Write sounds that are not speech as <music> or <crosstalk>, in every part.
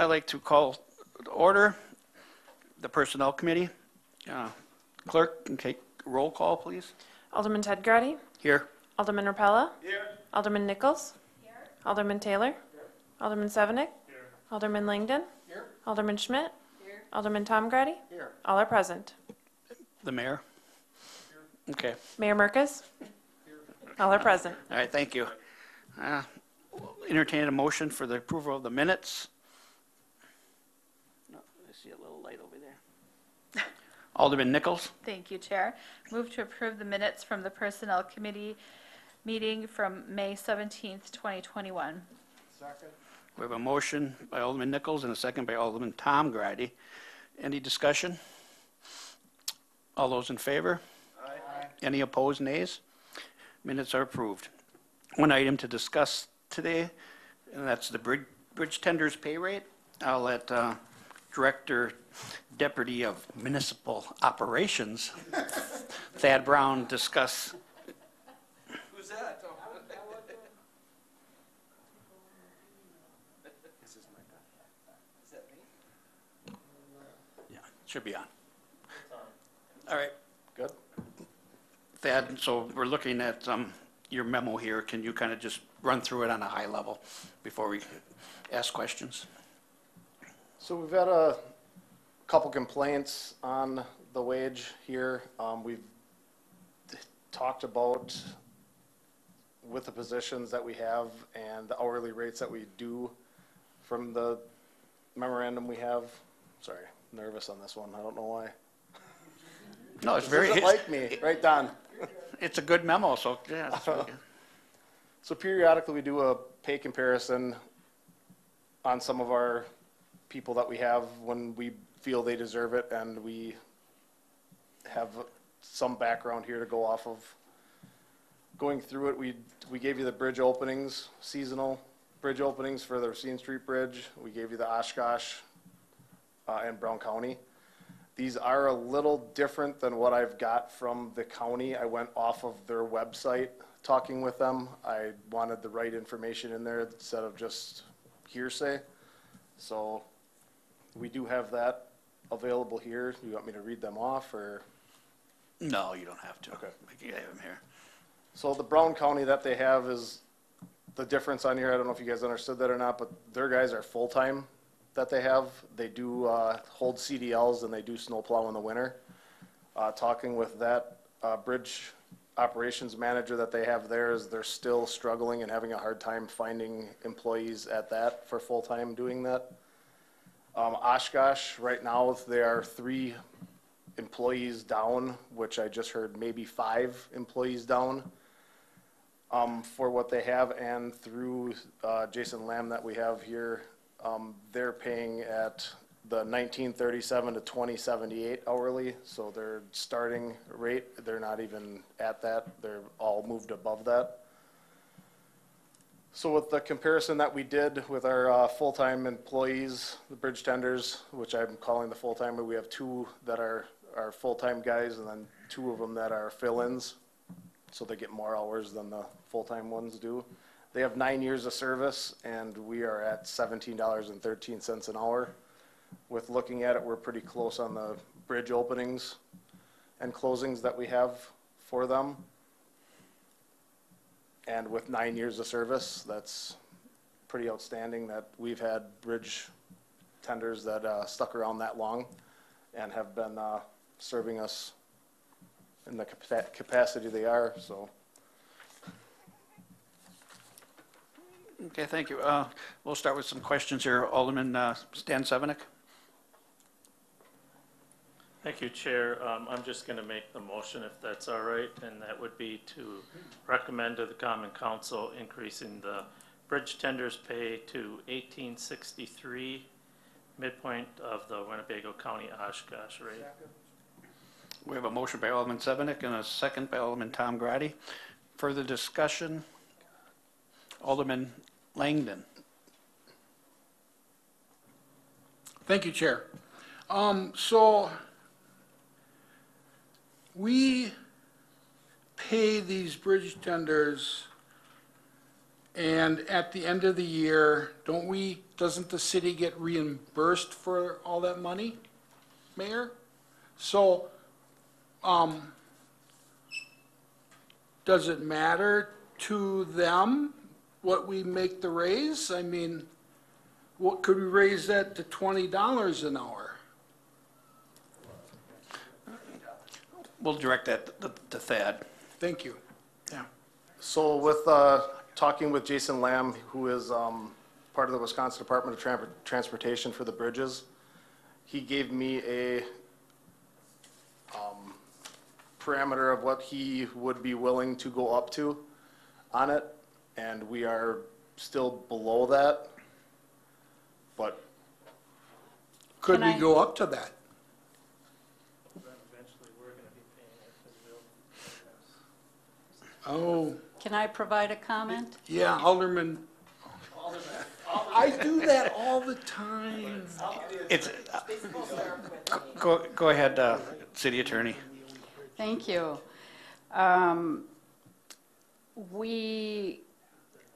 I'd like to call to order the Personnel Committee. Uh, Clerk, can take roll call, please. Alderman Ted Grady. Here. Alderman Repella. Here. Alderman Nichols. Here. Alderman Taylor. Here. Alderman Sevenick. Here. Alderman Langdon. Here. Alderman Schmidt. Here. Alderman Tom Grady. Here. All are present. The mayor? Okay, Mayor Merkes. All are present. all right, thank you. Uh, we'll Entertain a motion for the approval of the minutes. No, I see a little light over there. Alderman Nichols? Thank you, Chair. Move to approve the minutes from the Personnel Committee meeting from May 17th, 2021. Second. We have a motion by Alderman Nichols and a second by Alderman Tom Grady. Any discussion? All those in favor? Aye. Any opposed, nays? Minutes are approved. One item to discuss today, and that's the bridge, bridge tenders pay rate. I'll let uh, Director Deputy of Municipal Operations, Thad Brown, discuss. Who's that? Is that me? Yeah, should be on. All right. Good. Thad, so we're looking at um, your memo here. Can you kind of just run through it on a high level before we ask questions? So we've had a couple complaints on the wage here. Um, we've talked about with the positions that we have and the hourly rates that we do from the memorandum we have. Sorry, nervous on this one. I don't know why. No, it's This very, isn't like me, right, Don? it's a good memo, so, yeah. that's. So periodically, we do a pay comparison on some of our people that we have when we feel they deserve it, and we have some background here to go off of. Going through it, we, we gave you the bridge openings, seasonal bridge openings for the Racine Street Bridge. We gave you the Oshkosh uh, and Brown County. These are a little different than what I've got from the county. I went off of their website, talking with them. I wanted the right information in there instead of just hearsay. So we do have that available here. You want me to read them off or? No, you don't have to. Okay. I have them here. So the Brown County that they have is the difference on here. I don't know if you guys understood that or not, but their guys are full-time that they have. They do, uh, hold CDLs and they do snowplow in the winter. Uh, talking with that, uh, bridge operations manager that they have there is they're still struggling and having a hard time finding employees at that for full-time doing that. Um, Oshkosh, right now, they are three employees down, which I just heard maybe five employees down um, for what they have, and through, uh, Jason Lamb that we have here, um, they're paying at the nineteen thirty-seven to twenty seventy-eight hourly, so their starting rate, they're not even at that, they're all moved above that. So with the comparison that we did with our, uh, full-time employees, the bridge tenders, which I'm calling the full-timer, we have two that are, are full-time guys, and then two of them that are fill-ins so they get more hours than the full-time ones do. They have nine years of service, and we are at seventeen dollars and thirteen cents an hour. With looking at it, we're pretty close on the bridge openings and closings that we have for them. And with nine years of service, that's pretty outstanding that we've had bridge tenders that, uh, stuck around that long and have been, uh, serving us in the capa- capacity they are, so. Okay, thank you. Uh, We'll start with some questions here. Alderman uh, Stan Sevenick? Thank you, Chair. Um, I'm just going to make the motion if that's all right, and that would be to recommend to the Common Council increasing the bridge tenders pay to eighteen sixty-three, midpoint of the Winnebago County Oshkosh rate. We have a motion by Alderman Sevenick and a second by Alderman Tom Grady. Further discussion? Alderman Langdon? Thank you, Chair. Um, so, we pay these bridge tenders And at the end of the year, don't we, doesn't the city get reimbursed for all that money, Mayor? So, um, does it matter to them what we make the raise? I mean, what, could we raise that to twenty dollars an hour? We'll direct that to- to Thad. Thank you. Yeah. So with, uh, talking with Jason Lamb, who is, um, part of the Wisconsin Department of Tran- Transportation for the bridges, he gave me a, um, parameter of what he would be willing to go up to on it, and we are still below that. But Could Can we I- go up to that? Eventually, we're gonna be paying it because we'll. Oh, Can I provide a comment? yeah, Alderman. I do that all the time. It's, uh, go, go ahead, uh, city attorney. Thank you. Um, We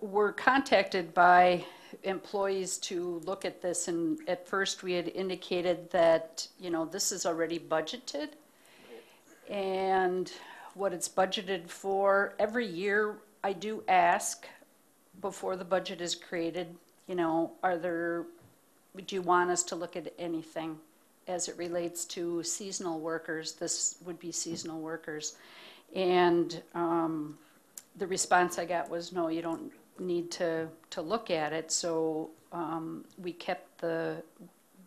were contacted by employees to look at this, and at first, we had indicated that, you know, this is already budgeted. And what it's budgeted for, every year, I do ask, before the budget is created, you know, are there, do you want us to look at anything as it relates to seasonal workers? This would be seasonal workers. And um, the response I got was, no, you don't need to, to look at it. So um, we kept the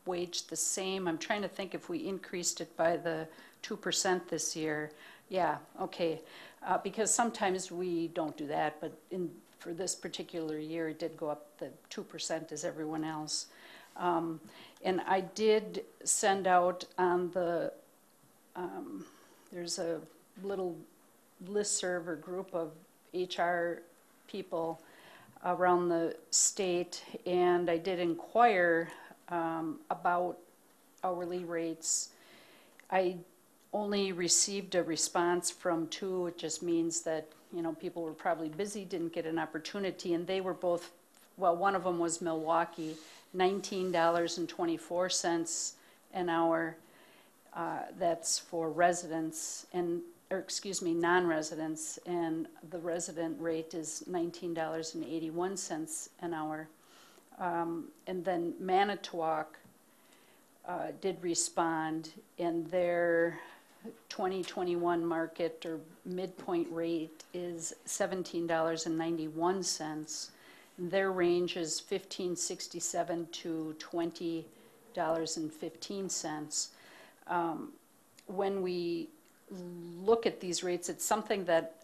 wage the same. I'm trying to think if we increased it by the 2% this year. Yeah, okay. Uh, Because sometimes we don't do that, but in, for this particular year, it did go up the 2% as everyone else. Um, And I did send out on the, um, there's a little listserv or group of HR people around the state, and I did inquire um, about hourly rates. I only received a response from two, it just means that, you know, people were probably busy, didn't get an opportunity, and they were both, well, one of them was Milwaukee, nineteen dollars and twenty-four cents an hour. Uh, that's for residents and, or excuse me, non-residents, and the resident rate is nineteen dollars and eighty-one cents an hour. Um, and then Manitowoc, uh, did respond, and their 2021 market or midpoint rate is $17.91. Their range is $15.67 to $20.15. Um, When we look at these rates, it's something that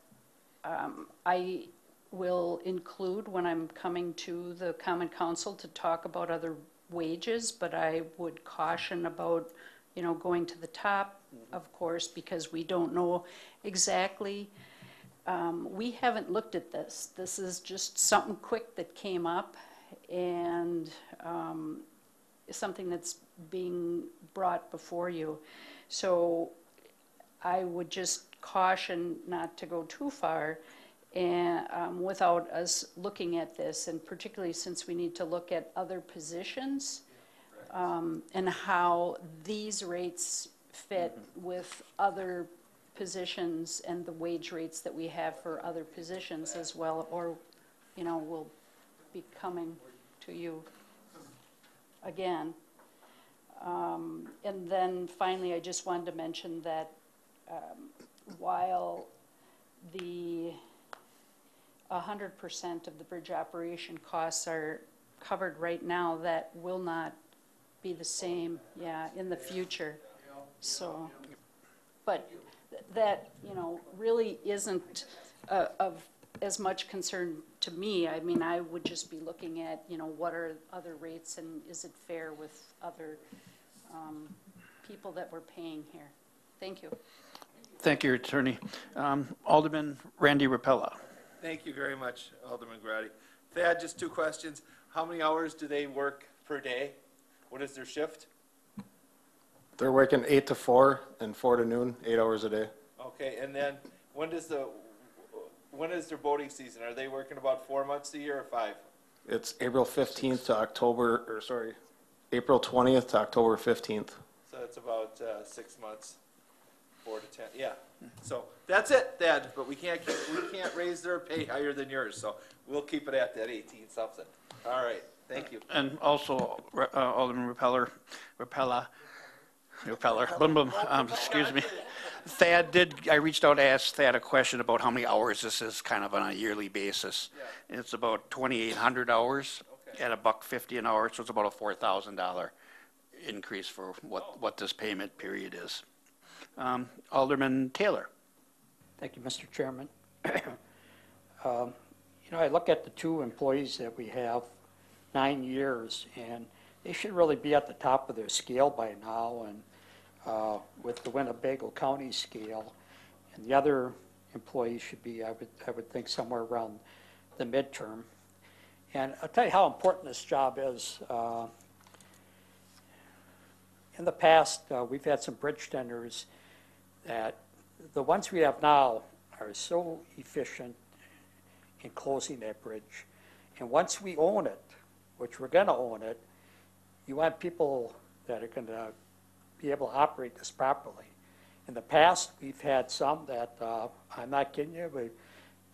um, I will include when I'm coming to the Common Council to talk about other wages, but I would caution about, you know, going to the top, of course, because we don't know exactly. Um, We haven't looked at this. This is just something quick that came up and um, something that's being brought before you. So I would just caution not to go too far and, um, without us looking at this, and particularly since we need to look at other positions, um, and how these rates fit with other positions and the wage rates that we have for other positions as well, or, you know, will be coming to you again. Um, And then finally, I just wanted to mention that um, while the hundred percent of the bridge operation costs are covered right now, that will not be the same, yeah, in the future. So, but that, you know, really isn't uh, of as much concern to me. I mean, I would just be looking at, you know, what are other rates and is it fair with other um, people that we're paying here? Thank you. Thank you, attorney. Um, Alderman Randy Rapella. Thank you very much, Alderman Grady. Thad, just two questions. How many hours do they work per day? What is their shift? they're working eight to four and four to noon, eight hours a day. Okay, and then when does the, when is their boating season? Are they working about four months a year or five? It's April fifteenth to October, or sorry, April twentieth to October fifteenth. So it's about, uh, six months, four to ten, yeah. So, that's it, Thad, but we can't, keep- we can't raise their pay higher than yours, so we'll keep it at that eighteen something. All right, thank you. And also, uh, Alderman Repeller, Repella, Repeller, boom, boom, um, excuse me. Thad did, I reached out to ask Thad a question about how many hours this is kind of on a yearly basis. And It's about twenty-eight hundred hours at a buck fifty an hour, so it's about a four thousand dollar increase for what, what this payment period is. Um, Alderman Taylor. Thank you, Mr. Chairman. <coughs> Um, You know, I look at the two employees that we have, nine years, and they should really be at the top of their scale by now, and uh, with the Winnebago County scale. And the other employees should be, I would, I would think, somewhere around the midterm. And I'll tell you how important this job is. Uh, In the past, uh, we've had some bridge tenders that the ones we have now are so efficient in closing that bridge. And once we own it, which we're gonna own it, you want people that are gonna be able to operate this properly. In the past, we've had some that, uh, I'm not kidding you, we,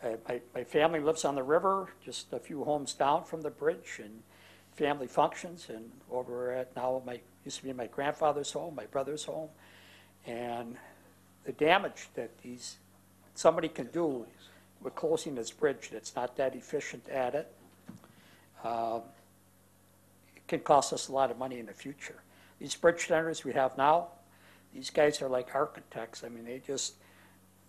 uh, my, my family lives on the river, just a few homes down from the bridge, and family functions, and over at now, my, used to be my grandfather's home, my brother's home, and the damage that these, somebody can do with closing this bridge that's not that efficient at it, um, can cost us a lot of money in the future. These bridge tenders we have now, these guys are like architects. I mean, they just,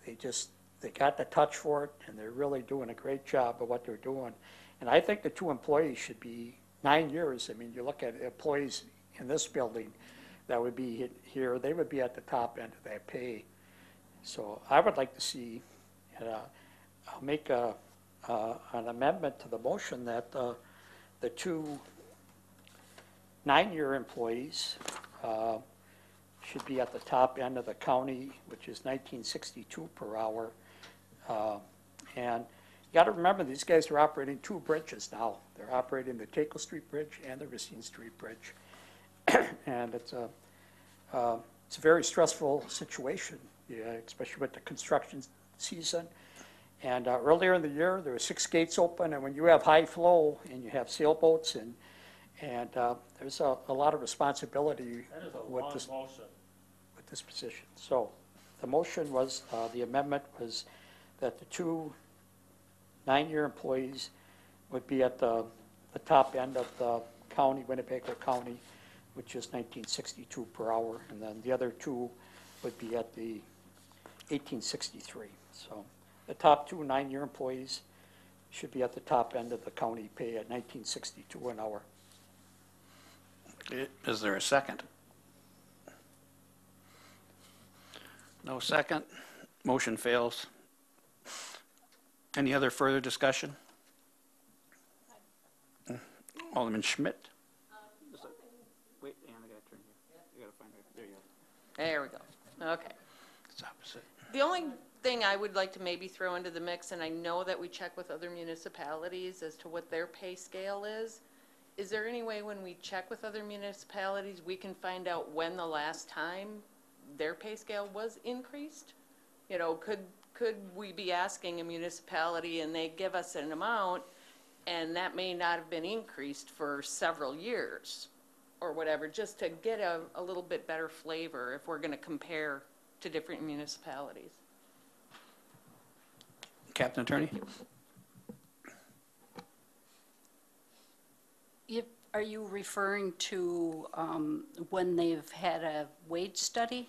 they just, they got the touch for it, and they're really doing a great job of what they're doing. And I think the two employees should be nine years. I mean, you look at employees in this building that would be here, they would be at the top end of that pay. So I would like to see, uh, I'll make a, uh, an amendment to the motion that, uh, the two nine-year employees, uh, should be at the top end of the county, which is nineteen sixty-two per hour. Uh, And you gotta remember, these guys are operating two bridges now. They're operating the Tayco Street Bridge and the Racine Street Bridge. <clears throat> And it's a, uh, it's a very stressful situation, yeah, especially with the construction season. And uh, earlier in the year, there were six gates open, and when you have high flow and you have sailboats and, and uh, there's a, a lot of responsibility That is a with long this, motion. with this position. So the motion was, uh, the amendment was that the two nine-year employees would be at the, the top end of the county, Winnebago County, which is 1962 per hour, and then the other two would be at the 1863. So the top two nine-year employees should be at the top end of the county pay at 1962 an hour. Is there a second? No second. Motion fails. Any other further discussion? Alderman Schmidt? Wait, Ann, I gotta turn you. You gotta find it. There you go. There we go. Okay. It's opposite. The only thing I would like to maybe throw into the mix, and I know that we check with other municipalities as to what their pay scale is, is there any way when we check with other municipalities, we can find out when the last time their pay scale was increased? You know, could, could we be asking a municipality and they give us an amount, and that may not have been increased for several years? or whatever, just to get a, a little bit better flavor if we're gonna compare to different municipalities. Captain Attorney? If, are you referring to um, when they've had a wage study?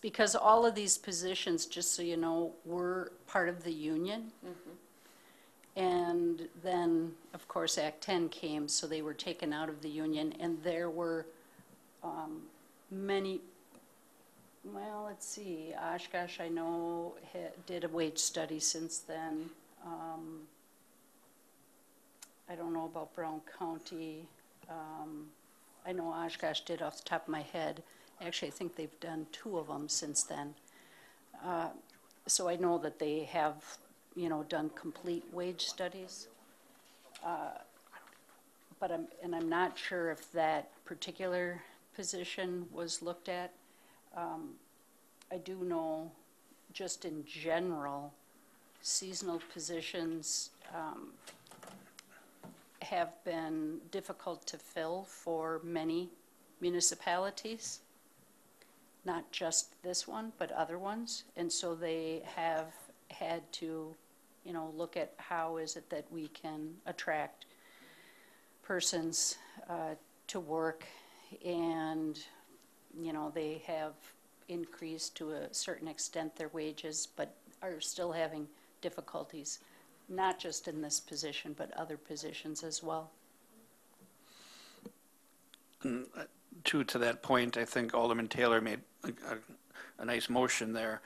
Because all of these positions, just so you know, were part of the union. And then, of course, Act 10 came, so they were taken out of the union, and there were um, many, well, let's see, Oshkosh, I know, ha- did a wage study since then. Um, I don't know about Brown County. Um, I know Oshkosh did off the top of my head. Actually, I think they've done two of them since then. Uh, so I know that they have, you know, done complete wage studies. Uh, But I'm, and I'm not sure if that particular position was looked at. Um, I do know, just in general, seasonal positions um, have been difficult to fill for many municipalities. Not just this one, but other ones. And so they have had to, you know, look at how is it that we can attract persons uh, to work. And, you know, they have increased to a certain extent their wages, but are still having difficulties, not just in this position, but other positions as well. Mm, uh, Two, to that point, I think Alderman Taylor made a, a, a nice motion there,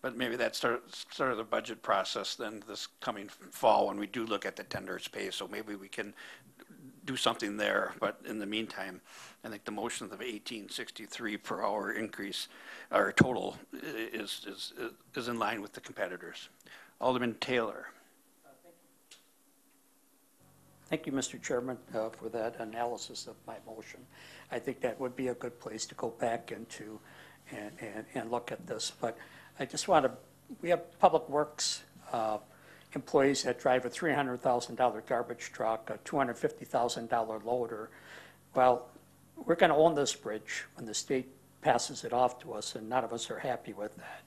but maybe that start, start of the budget process then this coming fall when we do look at the tender's pay, so maybe we can do something there, but in the meantime, I think the motion of eighteen sixty-three per hour increase, or total, is, is, is in line with the competitors. Alderman Taylor. Thank you, Mr. Chairman, uh, for that analysis of my motion. I think that would be a good place to go back into and, and, and look at this. But I just want to, we have Public Works uh, employees that drive a $300,000 garbage truck, a $250,000 loader. Well, we're going to own this bridge when the state passes it off to us, and none of us are happy with that.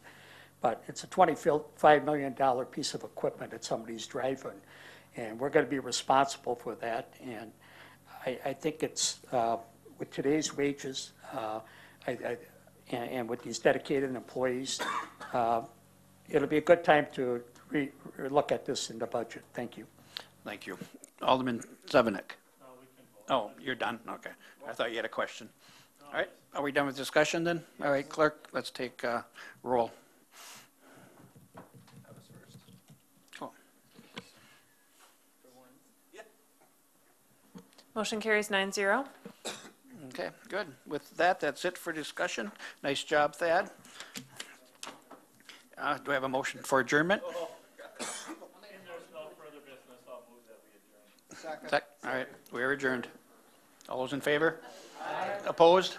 But it's a $25 million piece of equipment that somebody's driving, and we're going to be responsible for that. And I, I think it's, uh, with today's wages, uh, I, I, and, and with these dedicated employees, uh, it'll be a good time to re, re- look at this in the budget. Thank you. Thank you. Alderman Sevenick. Oh, you're done? Okay. I thought you had a question. All right, are we done with discussion then? All right, clerk, let's take uh, roll. Motion carries nine zero. Okay, good. With that, that's it for discussion. Nice job, Thad. Uh, Do I have a motion for adjournment? Sec- All right, we are adjourned. All those in favor? Opposed?